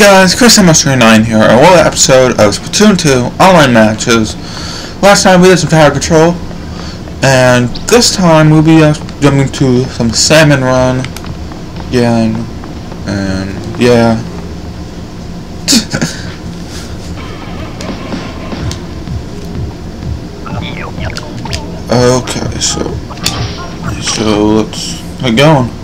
guys, Chris MS39 here, a one episode of Splatoon 2 online matches. Last time we did some Tower Control, and this time we'll be uh, jumping to some Salmon Run again, and yeah. okay, so, so let's get going.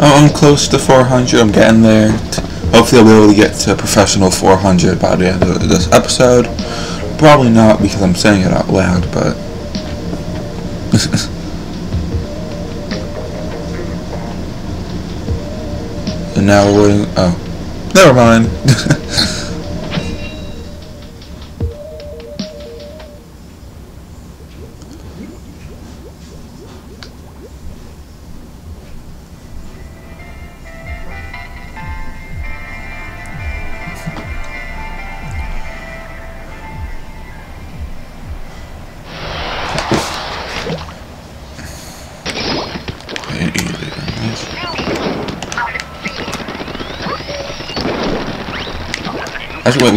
I'm close to 400. I'm getting there. Hopefully, I'll be able to get to professional 400 by the end of this episode. Probably not because I'm saying it out loud, but. and now we're. Oh. Never mind.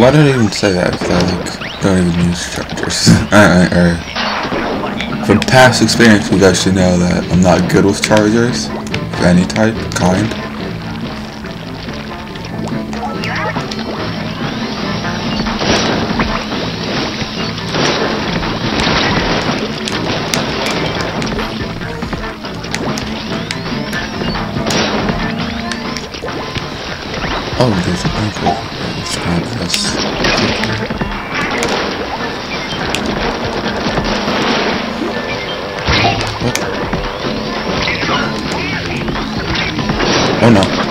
why did I even say that? Because I, like, don't even use alright. From past experience, you guys should know that I'm not good with chargers. Of any type, kind. Oh, there's an. Let's grab this. Oh no.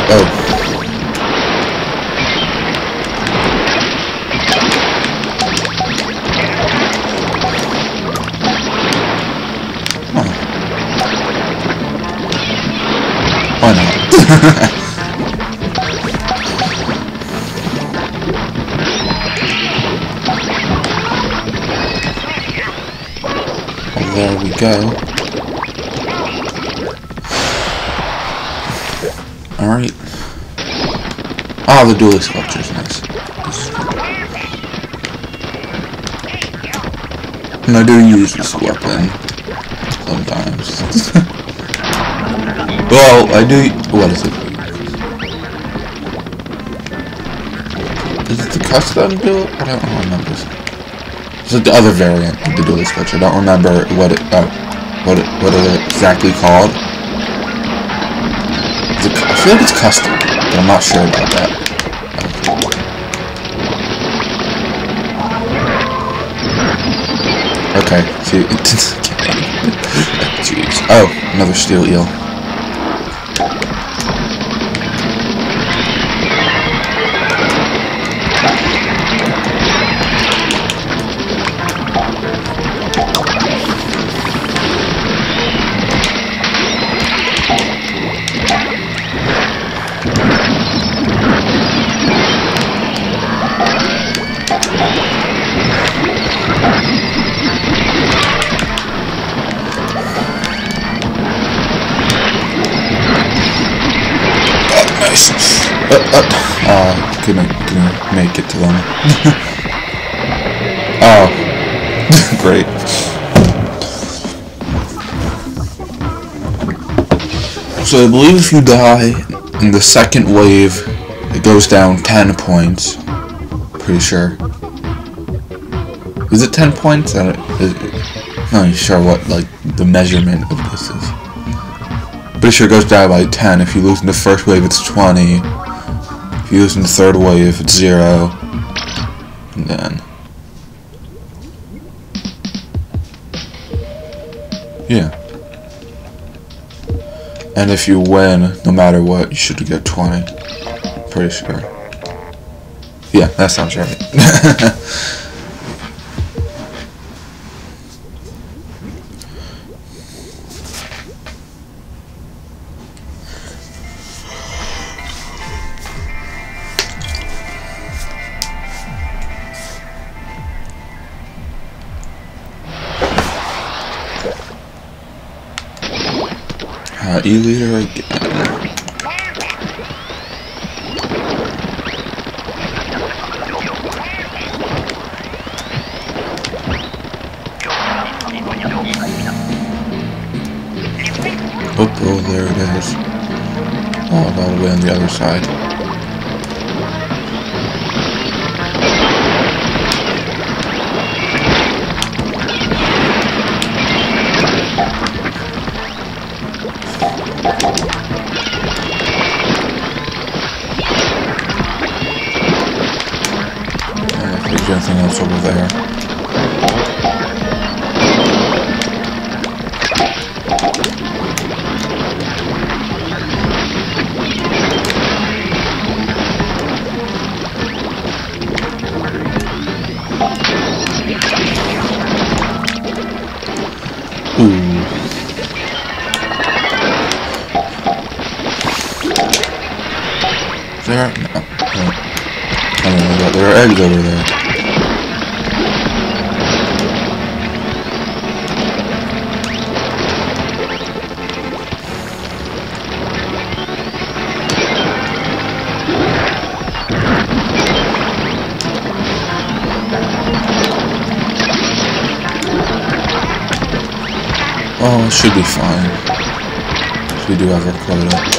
Oh. Why not? there we go. Oh, the Dualie Squelcher's nice. And I do use this weapon sometimes. well, I do. What is it? Is it the custom build? I don't remember. Is the other variant of the Dualie Squelcher. I don't remember what it. Uh, what it. It exactly called? It, I feel like it's custom, I'm not sure about that. Okay, jeez. Oh, another steel eel. Uh, uh, uh, couldn't, couldn't make it to them. oh, great. So I believe if you die in the second wave, it goes down 10 points. Pretty sure. Is it 10 points? I I'm not sure what, like, the measurement of this is. Pretty sure it goes down by 10. If you lose in the first wave, it's 20. You in the third wave, it's 0. And then... Yeah. And if you win, no matter what, you should get 20. Pretty sure. Yeah, that sounds right. Uh, E-liter again. Oh, oh, there it is. Oh, all the way on the other side. Over there. Should be fine. we do have our quota.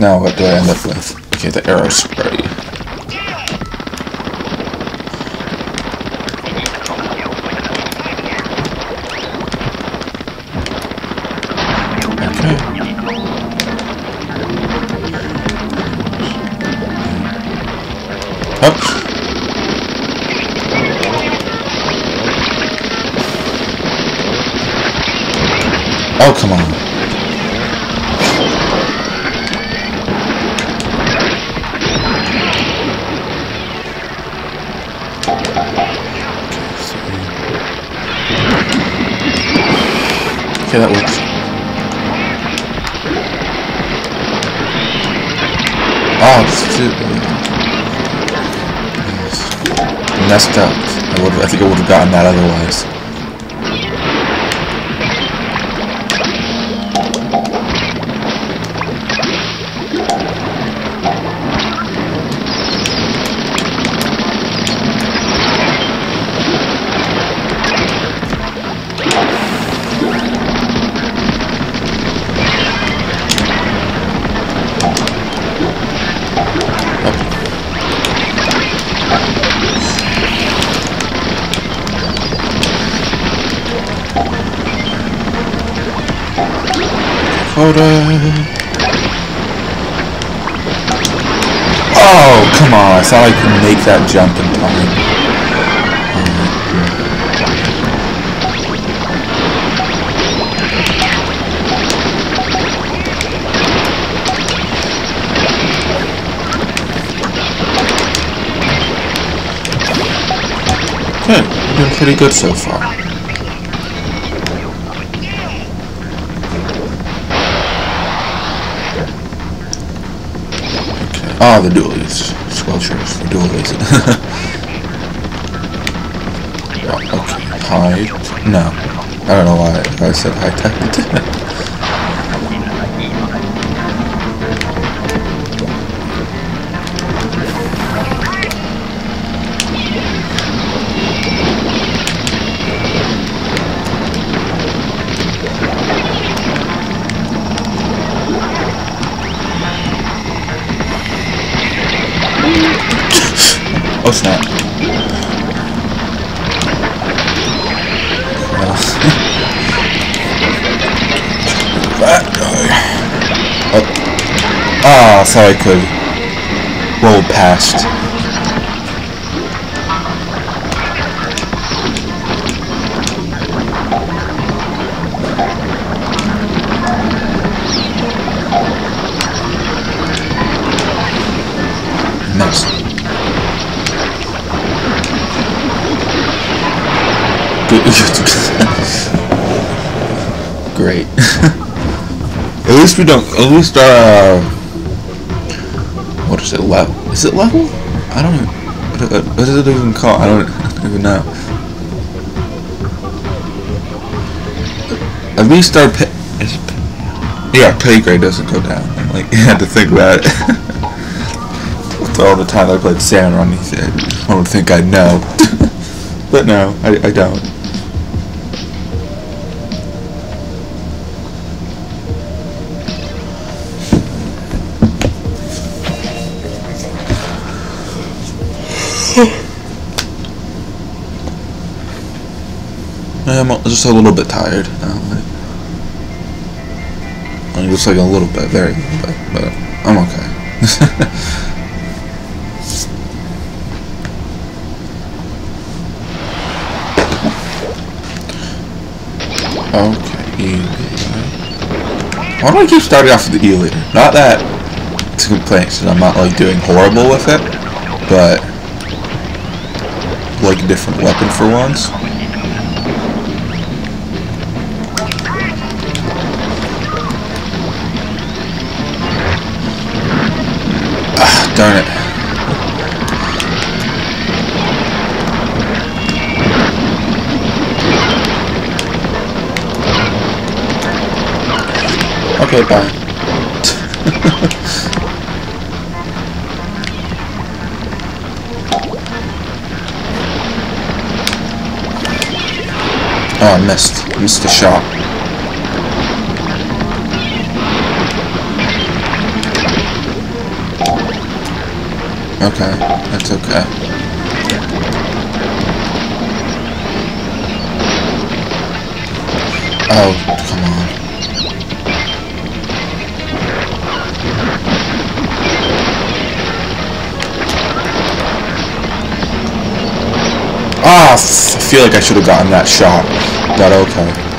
Now what do I end up with? Okay, the Aerospray. Oh, come on. Okay, that works. Oh, stupid. Messed up. I I think I would have gotten that otherwise. Oh, come on. I thought I could make that jump in time. Good. You're doing pretty good so far. Oh, the dualies. Squelchers, the dualies. oh, okay, hide. No. I don't know why I said tech. Oh snap. that guy. Oh. Oh, I could roll past. Great. at least we don't. At least our. Uh, what is it? Level? Is it level? I don't. Know. What is it even called? I don't even know. At least our pay. Yeah, pay grade doesn't go down. I'm Like you had to think about it. All the time I played Run, I would think I'd know. but no, I, I don't. I'm just a little bit tired. Um, I'm just like a little bit, very little bit, but I'm okay. okay. Why do I keep starting off with the E-liter? Not that to complain, because I'm not like doing horrible with it, but like a different weapon for once. Ah, darn it. Okay, bye. oh, I missed. Missed the shot. Okay, that's okay. Uh, oh, Ah, oh, I feel like I should have gotten that shot, but okay.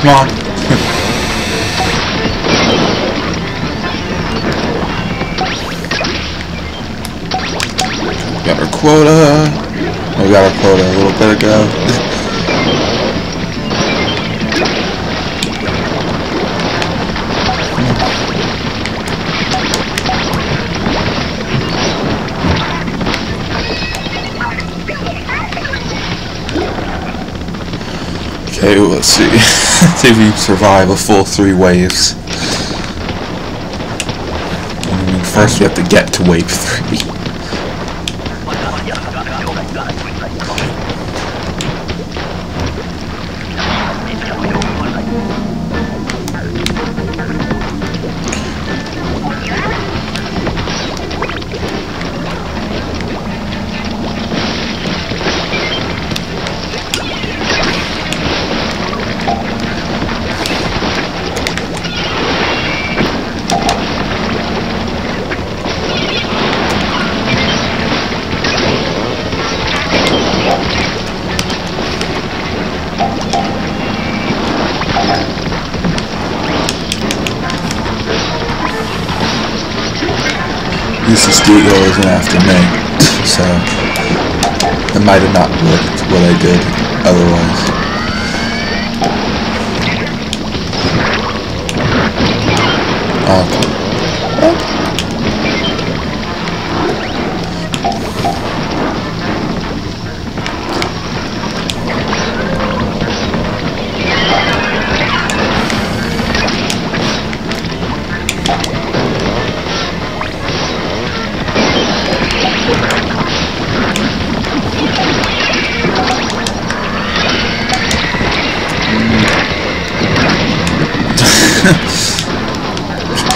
Come on. got our quota. We got our quota a little bit ago. Okay, let's see. see if we survive a full three waves. first we have to get to wave three. Mystique isn't after me, so it might have not worked what I did otherwise. Oh, okay.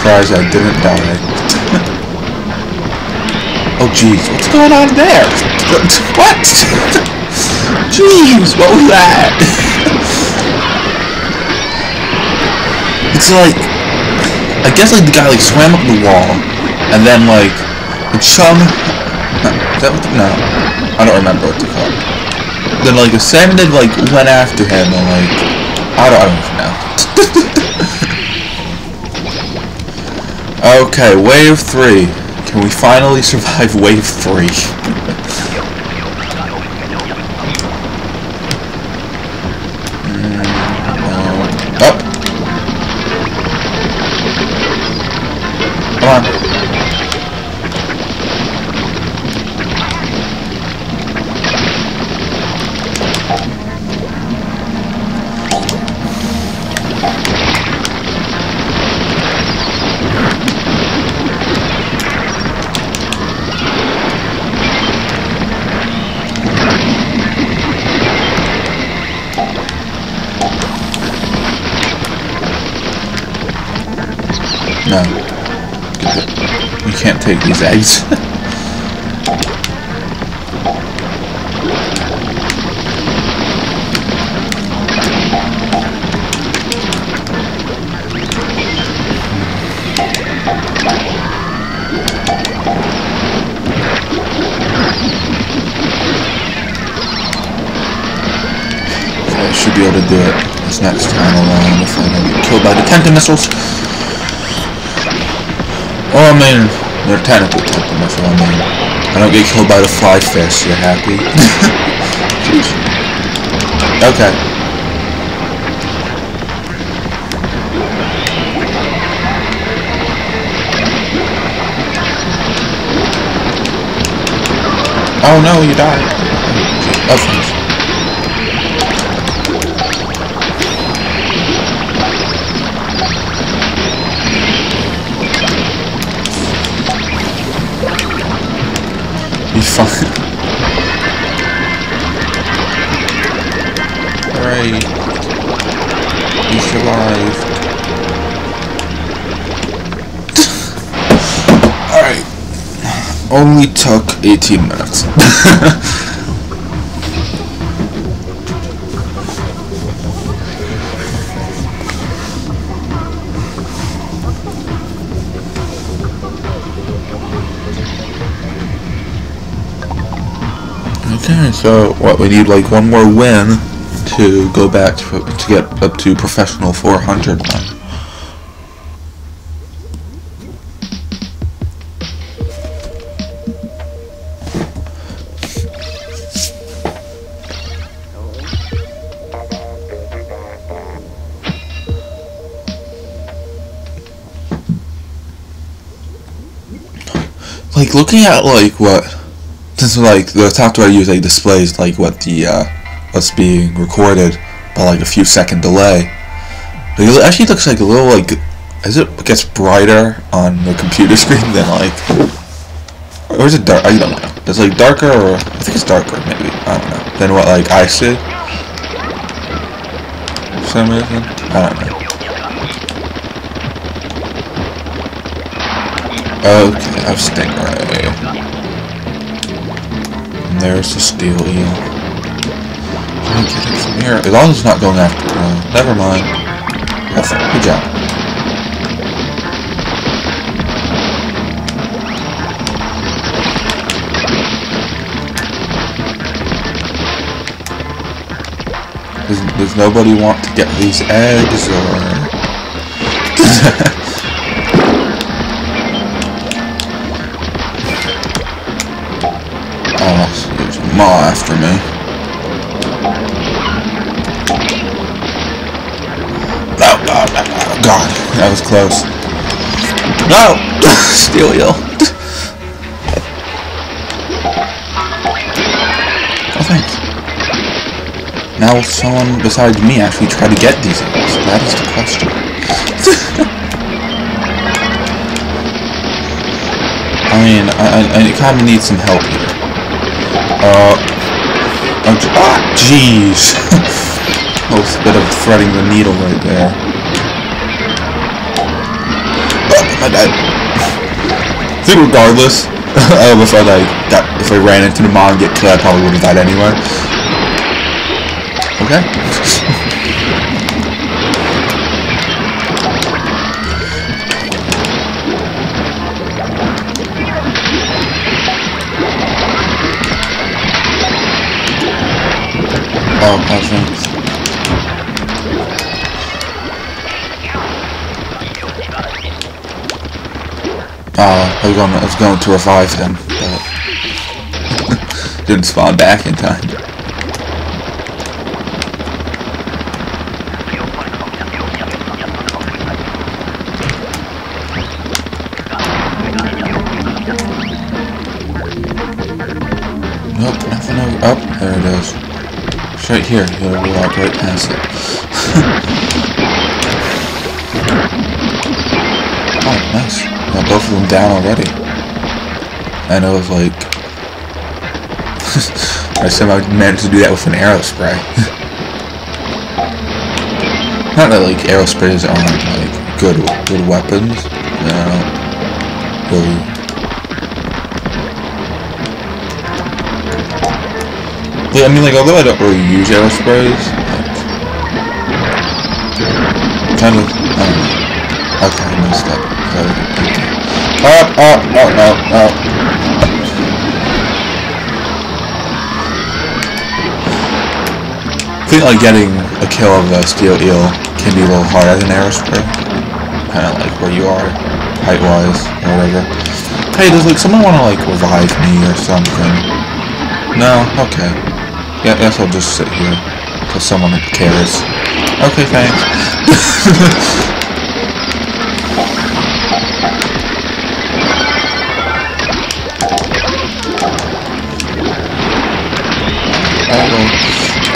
Surprised I didn't die. oh jeez, what's going on there? What? Jeez, what was that? it's like, I guess like the guy like swam up the wall, and then like, the chum, no, I don't remember what call it. Then like the salmon like went after him and like, I don't, I don't know. Okay, wave three. Can we finally survive wave three? You can't take these eggs. Should be able to do it this next time around if I don't get killed by the tenta missiles. I mean, they're technically temple missile. I mean, I don't get killed by the fly fish. You're happy? okay. Oh no, you died. Oh, Alright. You survived. Alright. Only took 18 minutes. Okay, so what we need like one more win to go back to, to get up to professional 400 then. Like looking at like what since like the software I use like displays like what the uh, what's being recorded by like a few second delay. It actually looks like a little like as it gets brighter on the computer screen than like or is it dark? I don't know. It's like darker or I think it's darker maybe. I don't know. Than what like I see. For some reason. I don't know. Okay, I have Stingray. And there's the steel eel. Here? As long as it's not going after uh, Never mind. That's Good job. Does, does nobody want to get these eggs or... Maw after me. God, that was close. No! Steel eel. oh, thanks. Now will someone besides me actually try to get these? That is the question. I mean, I, I, I kind of need some help here. Uh, ah, jeez. a bit of threading the needle right there. I died. I think regardless of if I like got if I ran into the mom and get killed, I probably would have died anyway. Okay. Oh, thanks. Uh, I was going, I was going to revive him, but didn't spawn back in time. Nope, nothing over. Oh, there it is. Right here. You gotta walk right past it. oh, nice. Got both of them down already. And I was like... I somehow managed to do that with an Aerospray. Not that, like, Aerosprays aren't, like, good, good weapons. Know, really Yeah, I mean, like, although I don't really use Aerosprays, like, kind of, I don't know. Okay, I messed up. Up, up. I think, like, getting a kill of a steel eel can be a little harder than Aerospray. Kind of like where you are, height-wise, or whatever. Hey, does, like, someone want to, like, revive me or something? No? Okay. Yeah, guess I'll just sit here. Until someone cares. Okay, thanks.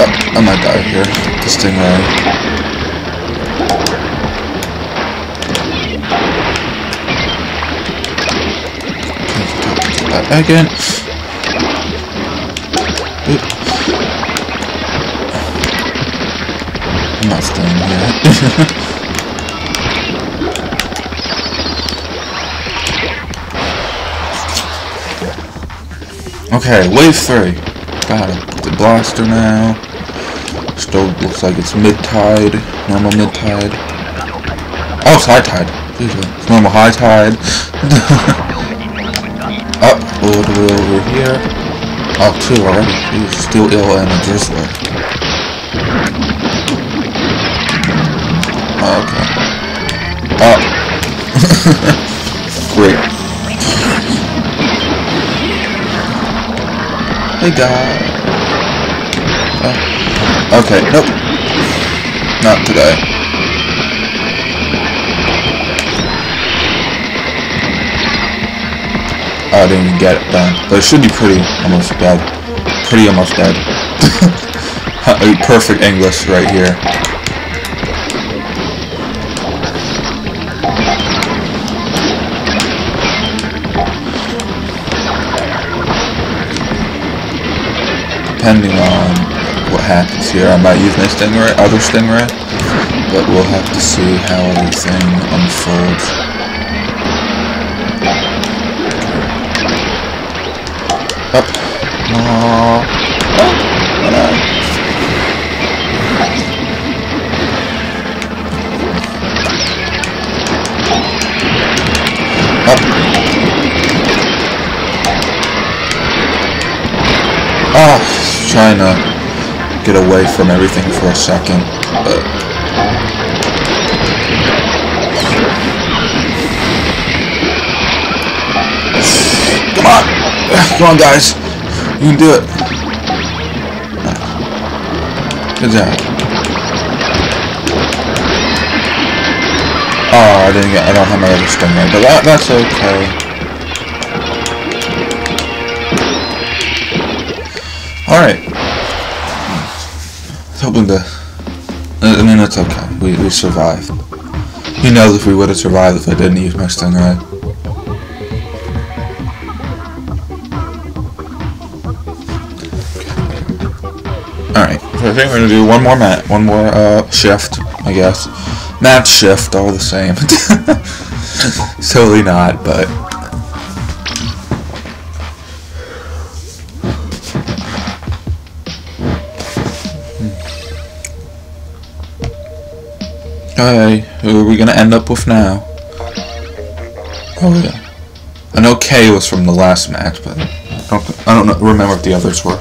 Oh, I might die here. The stingray. Uh, again. Oop. I'm not staying here. okay, wave three. Got it. The blaster now. Still looks like it's mid-tide. Normal mid-tide. Oh, it's high tide. It's normal high tide. Up, all the way over here. Oh, two already. Jeez, Steel Eel and a Drizzler. Okay. Oh. Great. Hey, guy. Oh. Okay, nope. Not today. Oh, I didn't even get it done. But it should be pretty almost dead. Pretty almost dead. Perfect English right here. depending on happens here, I might use my Stingray, other Stingray, but we'll have to see how everything unfolds. Up. Oh. Get away from everything for a second, but... Come on! Come on, guys! You can do it! Good job. Oh, I didn't get. I don't have my other stingray, but that that's okay. All right. Hoping to. I mean, it's okay. We we survived. Who knows if we would have survived if I didn't use my stingray. Alright, so I think we're gonna do one more mat, one more uh, shift, I guess. Match shift, all the same. totally not, but Okay, who are we gonna end up with now? Oh yeah. I know Kay was from the last match, but I don't, I don't know, remember what the others were.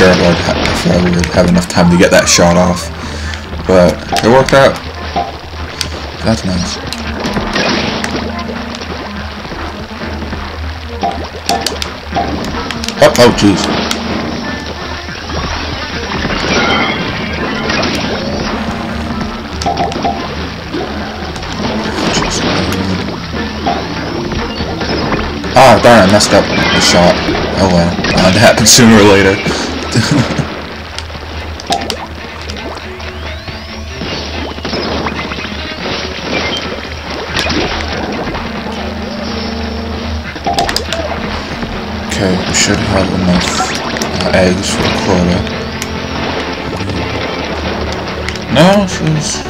Sure if I'd, if I would have enough time to get that shot off, but it worked out. That's nice. Oh, oh, jeez. Oh, darn, I messed up the shot. Oh well. Uh, that happens sooner or later. Okay, we should have enough uh, eggs for the quota. No, she's...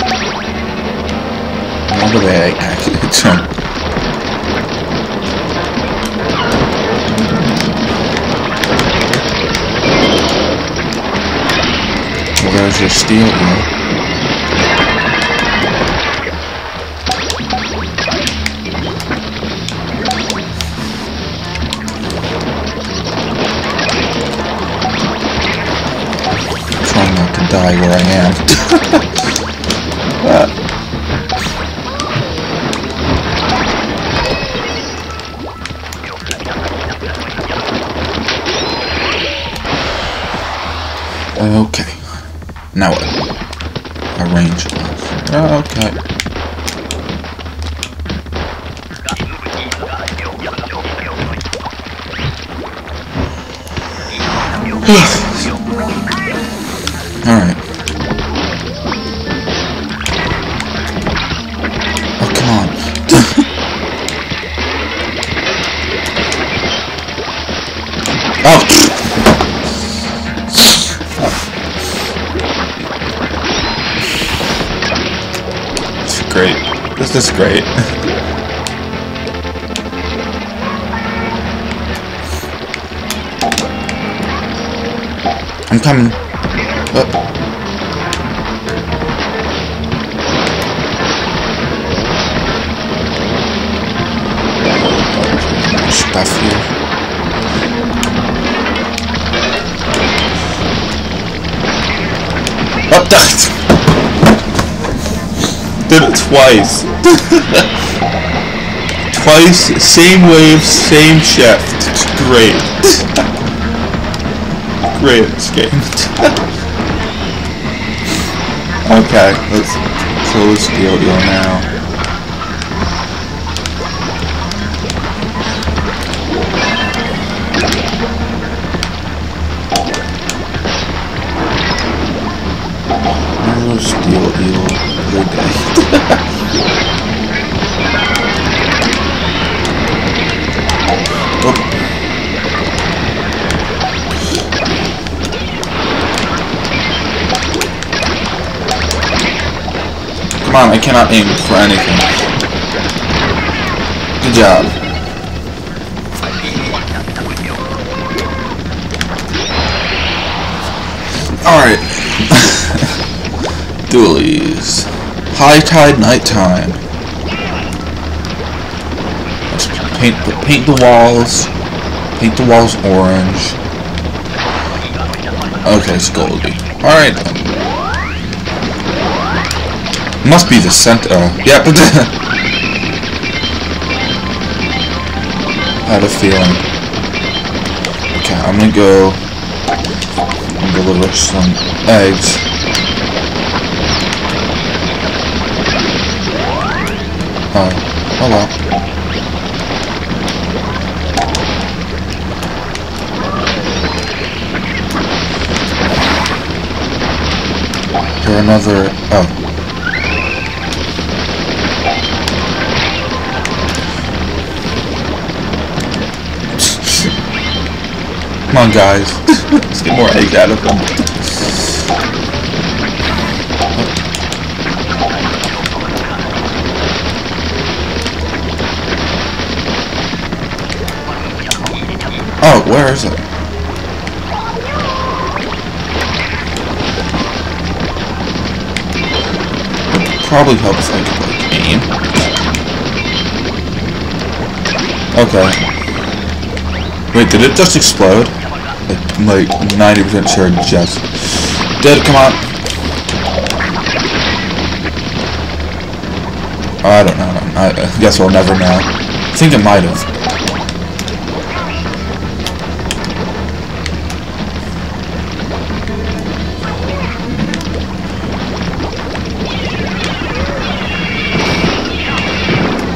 What are they actually? It's, steel eel. trying not to die where I am. Alright. Oh, come on. oh! This is great. This is great. I'm coming. Oh. Stuff here. What the? Did it twice. twice, same wave, same shift. Great. great escape. okay, let's kill this deal now. Another steel eel oh. On, I cannot aim for anything. Good job. Alright. Dualies. High tide nighttime. Let's paint the, paint the walls. Paint the walls orange. Okay, Goldie. Alright Must be the center. Uh, yeah, but I had a feeling. Okay, I'm gonna go and deliver some eggs. Oh, oh well. for another... Oh. Come on, guys. Let's get more eggs out of them. Oh, where is it? probably help if I could, like, aim. Okay. Wait, did it just explode? Like, 90% sure just did. Come on. I don't know. I guess we'll never know. I think it might have.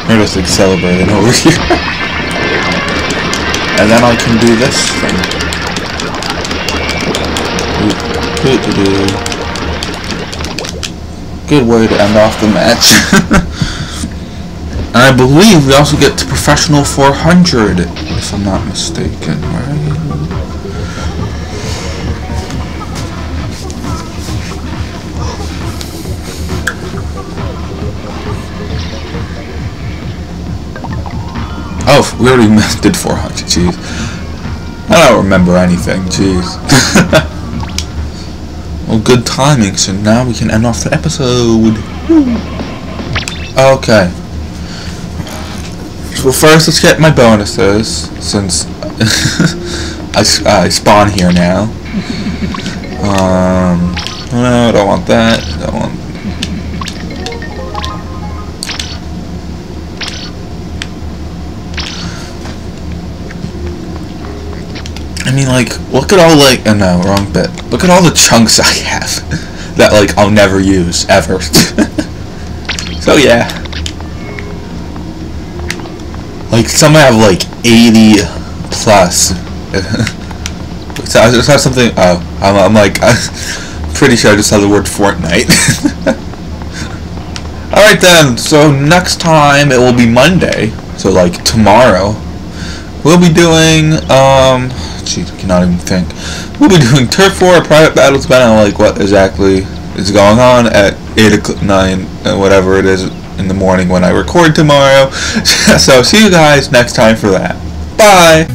We're just like celebrating over here. and then I can do this thing. Good way to end off the match. and I believe we also get to professional 400, if I'm not mistaken, right? Oh, we already did 400, jeez. I don't remember anything, jeez. well, good timing, so now we can end off the episode. Okay. So first, let's get my bonuses, since I, I spawn here now. Um, no, I don't want that. Look at all, like, oh no, wrong bit. Look at all the chunks I have that, like, I'll never use, ever. so, yeah. Like, some I have, like, 80 plus. so I just have something, oh, I'm, I'm like, I'm pretty sure I just saw the word Fortnite. Alright then, so next time it will be Monday, so, like, tomorrow. We'll be doing, um, I cannot even think. We'll be doing Turf War, Private Battles, on like what exactly is going on at 8 o'clock, 9, uh, whatever it is in the morning when I record tomorrow. so see you guys next time for that. Bye!